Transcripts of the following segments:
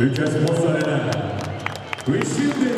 Ülkes Mozzarella. Ve şimdi Fenerbahçe'mizin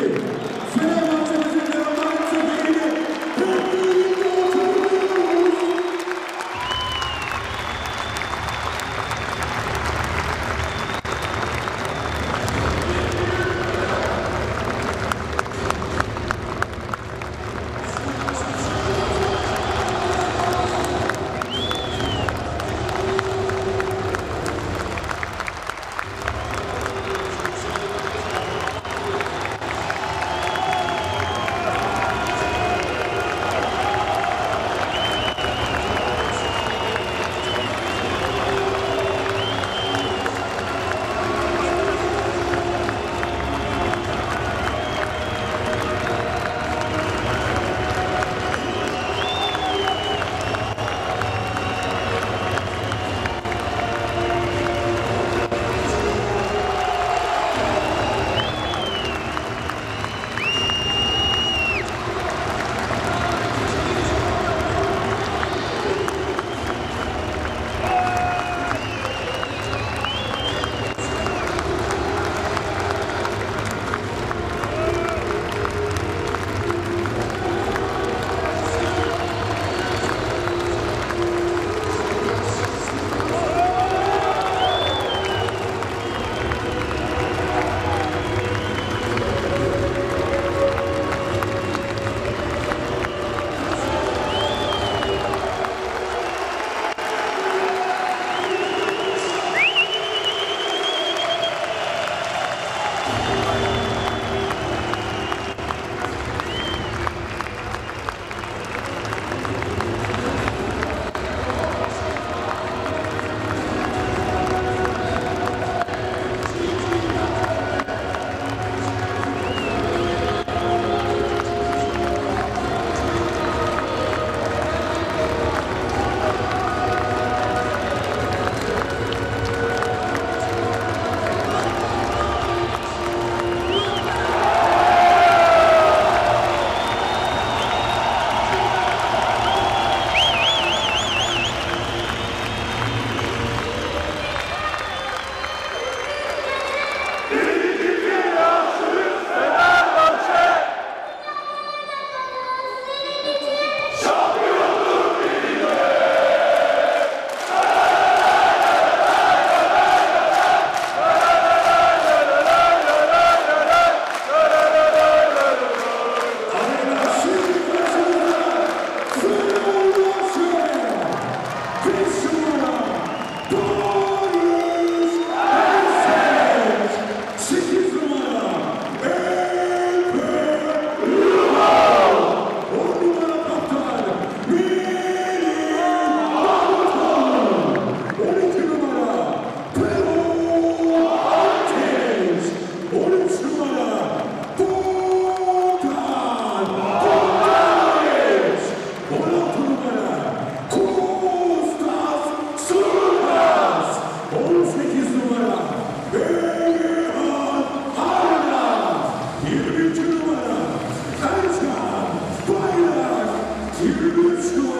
good school.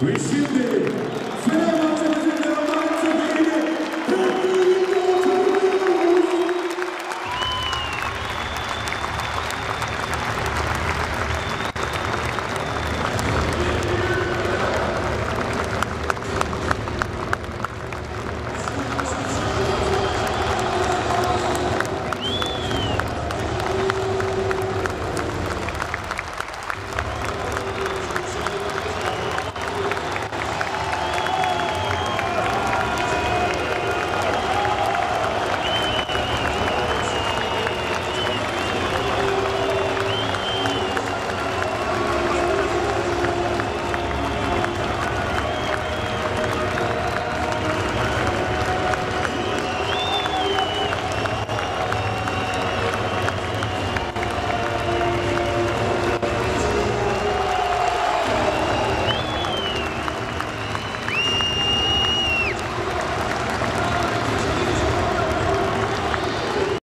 Receiving, Sarah